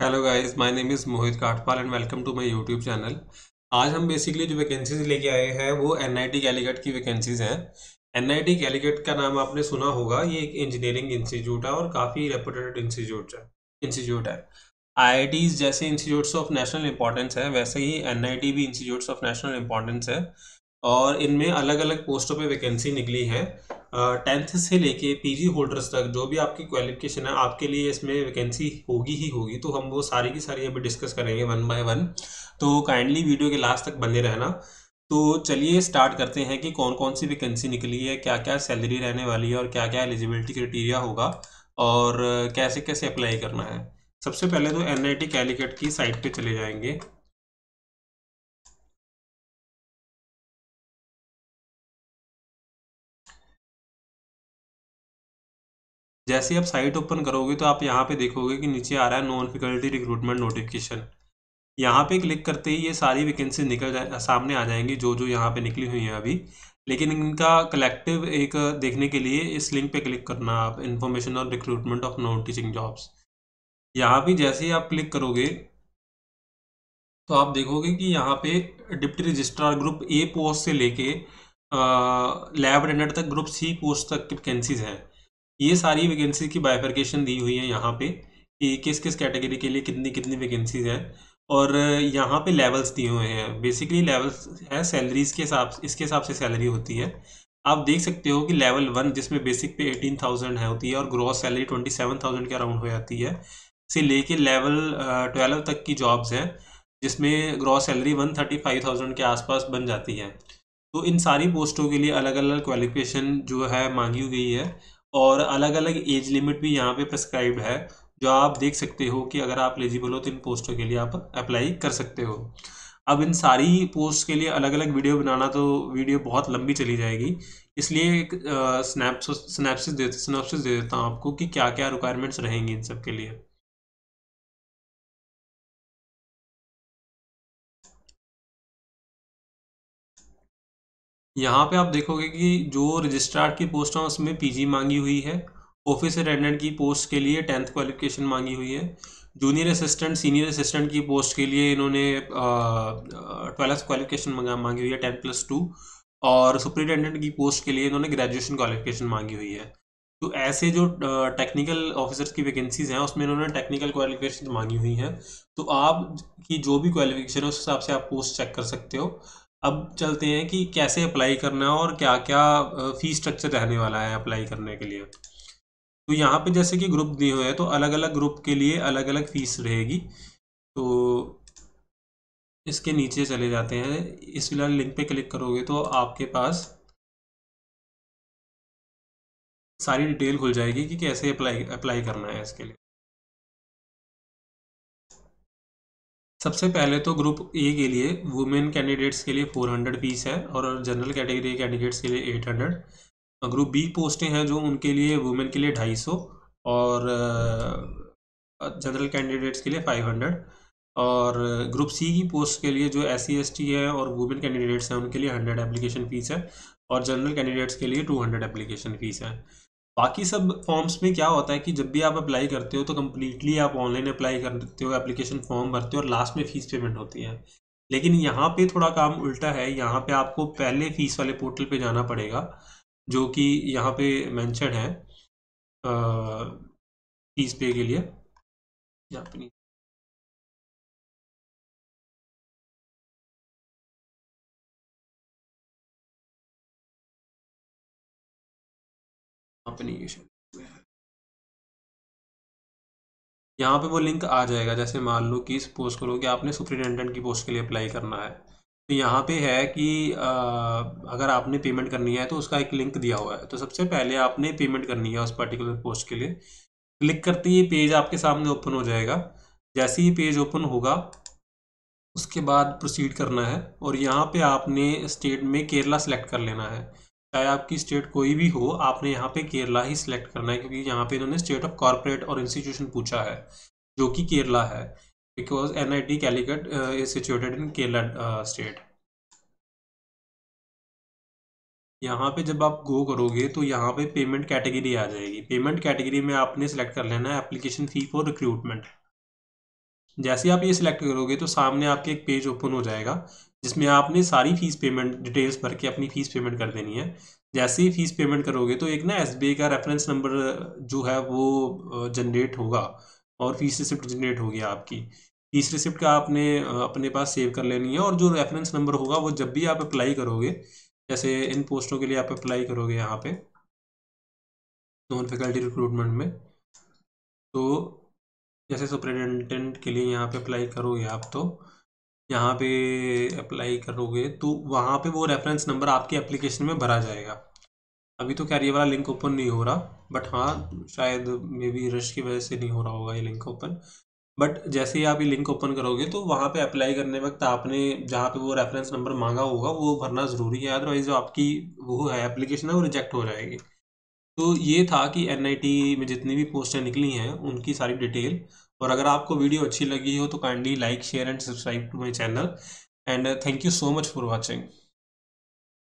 Hello guys my name is Mohit Kathpal and welcome to my YouTube channel आज हम basically जो vacancies लेके आए हैं, वो एनआईटी कैलिकट की वैकेंसीज हैं। एनआईटी कैलिकट का नाम आपने सुना होगा, ये एक इंजीनियरिंग इंस्टीट्यूट है और काफ़ी रेपुटेड इंस्टीट्यूट है इंस्टीट्यूट है। आई जैसे इंस्टीट्यूट्स ऑफ़ नेशनल इंपॉर्टेंस है, वैसे ही NIT भी इंस्टीट्यूट्स ऑफ़ नेशनल इंपॉर्टेंस है। और इनमें अलग अलग पोस्टों पे वैकेंसी निकली है। टेंथ से लेके पीजी होल्डर्स तक जो भी आपकी क्वालिफिकेशन है, आपके लिए इसमें वैकेंसी होगी ही होगी तो हम वो सारी की सारी अभी डिस्कस करेंगे वन बाय वन तो काइंडली वीडियो के लास्ट तक बने रहना। तो चलिए स्टार्ट करते हैं कि कौन कौन सी वैकेंसी निकली है क्या क्या सैलरी रहने वाली है और क्या क्या एलिजिबिलिटी क्राइटेरिया होगा और कैसे कैसे अप्लाई करना है। सबसे पहले तो एन आई टी कैलिकट की साइट पे चले जाएँगे। जैसे आप साइट ओपन करोगे तो आप यहाँ पे देखोगे कि नीचे आ रहा है नॉन फैकल्टी रिक्रूटमेंट नोटिफिकेशन यहाँ पे क्लिक करते ही ये सारी वैकेंसी निकल जाए सामने आ जाएँगी जो जो यहाँ पे निकली हुई हैं अभी। लेकिन इनका कलेक्टिव एक देखने के लिए इस लिंक पे क्लिक करना, आप इन्फॉर्मेशन और recruitment of non teaching jobs यहाँ भी जैसे ही आप क्लिक करोगे तो आप देखोगे कि यहाँ पे deputy registrar group A post से लेके लैब अटेंडेंट तक ग्रुप सी पोस्ट तक की वैकेंसीज हैं। ये सारी वैकेंसी की बाइफर्केशन दी हुई है यहाँ पे कि किस किस कैटेगरी के लिए कितनी कितनी वैकेंसीज हैं और यहाँ पे लेवल्स दिए हुए हैं। बेसिकली लेवल्स है सैलरीज के हिसाब इसके हिसाब से सैलरी होती है। आप देख सकते हो कि लेवल वन जिसमें बेसिक पे एटीन थाउज़ेंड है होती है और gross salary twenty seven thousand के अराउंड हो जाती है। से लेके लेवल ट्वेल्व तक की जॉब्स हैं, जिसमें gross salary one thirty five thousand के आसपास बन जाती है। तो इन सारी पोस्टों के लिए अलग अलग क्वालिफिकेशन जो है मांगी गई है। और अलग अलग एज लिमिट भी यहाँ पे प्रस्क्राइब है, जो आप देख सकते हो कि अगर आप एलिजिबल हो तो इन पोस्टों के लिए आप अप्लाई कर सकते हो। अब इन सारी पोस्ट के लिए अलग अलग वीडियो बनाना तो वीडियो बहुत लंबी चली जाएगी। इसलिए एक स्नैप्सिस दे स्नैप्सिस दे देता हूँ आपको कि क्या क्या रिक्वायरमेंट्स रहेंगी इन सब के लिए। यहाँ पे आप देखोगे कि जो रजिस्ट्रार की पोस्ट है, उसमें पीजी मांगी हुई है। ऑफ़िस अटेंडेंट की पोस्ट के लिए टेंथ क्वालिफिकेशन मांगी हुई है। जूनियर असिस्टेंट सीनियर असिस्टेंट की पोस्ट के लिए इन्होंने ट्वेल्थ क्वालिफिकेशन मांगी हुई है टेन प्लस टू और सुपरिटेंडेंट की पोस्ट के लिए इन्होंने ग्रेजुएशन क्वालिफिकेशन मांगी हुई है। तो ऐसे जो टेक्निकल ऑफिसर्स की वैकेंसीज हैं, उसमें इन्होंने टेक्निकल क्वालिफिकेशन मांगी हुई हैं। तो आप की जो भी क्वालिफिकेशन है, उस हिसाब से आप पोस्ट चेक कर सकते हो। अब चलते हैं कि कैसे अप्लाई करना है और क्या क्या फ़ीस स्ट्रक्चर रहने वाला है अप्लाई करने के लिए। तो यहाँ पे जैसे कि ग्रुप दिए हुए हैं तो अलग अलग ग्रुप के लिए अलग अलग फ़ीस रहेगी। तो इसके नीचे चले जाते हैं। इस फ़िलहाल लिंक पे क्लिक करोगे तो आपके पास सारी डिटेल खुल जाएगी कि कैसे अप्लाई अप्लाई करना है इसके लिए। सबसे पहले तो ग्रुप ए के लिए वुमेन कैंडिडेट्स के लिए 400 फ़ीस है और जनरल कैटेगरी कैंडिडेट्स के लिए 800 ग्रुप बी पोस्टें हैं जो उनके लिए वुमेन के लिए 250 और जनरल कैंडिडेट्स के लिए 500 और ग्रुप सी की पोस्ट के लिए जो एस सी टी है और वुमेन कैंडिडेट्स हैं उनके लिए 100 एप्लीकेशन फ़ीस है और जनरल कैंडिडेट्स के लिए 200 एप्लीकेशन फ़ीस है। बाकी सब फॉर्म्स में क्या होता है कि जब भी आप अप्लाई करते हो तो कम्प्लीटली आप ऑनलाइन अप्लाई करते हो एप्लीकेशन फॉर्म भरते हो और लास्ट में फ़ीस पेमेंट होती है। लेकिन यहाँ पे थोड़ा काम उल्टा है, यहाँ पे आपको पहले फ़ीस वाले पोर्टल पे जाना पड़ेगा, जो कि यहाँ पे मैंशन है फ़ीस पे के लिए। यहाँ पे एप्लीकेशन यहाँ पे वो लिंक आ जाएगा जैसे मान लो कि सपोज़ करो कि आपने सुपरिटेंडेंट की पोस्ट के लिए अप्लाई करना है। तो यहाँ पे है कि आ, अगर आपने पेमेंट करनी है तो उसका एक लिंक दिया हुआ है। तो सबसे पहले आपने पेमेंट करनी है उस पर्टिकुलर पोस्ट के लिए। क्लिक करते ही पेज आपके सामने ओपन हो जाएगा। जैसे ही पेज ओपन होगा उसके बाद प्रोसीड करना है। और यहाँ पे आपने स्टेट में केरला सेलेक्ट कर लेना है। चाहे आपकी स्टेट कोई भी हो, आपने यहाँ पे केरला ही सिलेक्ट करना है, क्योंकि यहाँ पे इन्होंने स्टेट ऑफ़ कॉरपोरेट और इंस्टीट्यूशन पूछा है, जो कि केरला है because N I T Calicut is situated in Kerala state यहाँ पे जब आप गो करोगे तो यहाँ पे पेमेंट कैटेगरी आ जाएगी। पेमेंट कैटेगरी में आपने सेलेक्ट कर लेना है एप्लीकेशन फ़ी फॉर रिक्रूटमेंट जैसे आप ये सिलेक्ट करोगे तो सामने आपके एक पेज ओपन हो जाएगा जिसमें आपने सारी फ़ीस पेमेंट डिटेल्स भर के अपनी फ़ीस पेमेंट कर देनी है। जैसे ही फ़ीस पेमेंट करोगे तो एक ना एस का रेफरेंस नंबर जो है वो जनरेट होगा और फ़ीस रिसिप्ट जनरेट होगी आपकी। फ़ीस रिसिप्ट का आपने अपने पास सेव कर लेनी है और जो रेफरेंस नंबर होगा वो जब भी आप अप्लाई करोगे, जैसे इन पोस्टों के लिए आप अप्लाई करोगे यहाँ पे नॉन फैकल्टी रिक्रूटमेंट में तो जैसे सुपरिटेंडेंट के लिए यहाँ पे अप्लाई करोगे आप तो यहाँ पे अप्लाई करोगे तो वहाँ पे वो रेफरेंस नंबर आपके एप्लीकेशन में भरा जाएगा। अभी तो क्या ये वाला लिंक ओपन नहीं हो रहा बट हाँ शायद मे बी रश की वजह से नहीं हो रहा होगा ये लिंक ओपन बट जैसे ही आप ये लिंक ओपन करोगे तो वहाँ पे अप्लाई करने वक्त आपने जहाँ पे वो रेफरेंस नंबर मांगा होगा, वो भरना ज़रूरी है अदरवाइज़ जो आपकी वो है एप्लीकेशन है, वो रिजेक्ट हो जाएगी। तो ये था कि एनआईटी में जितनी भी पोस्टें निकली हैं, उनकी सारी डिटेल और अगर आपको वीडियो अच्छी लगी हो तो kindly like share and subscribe to my channel and thank you so much for watching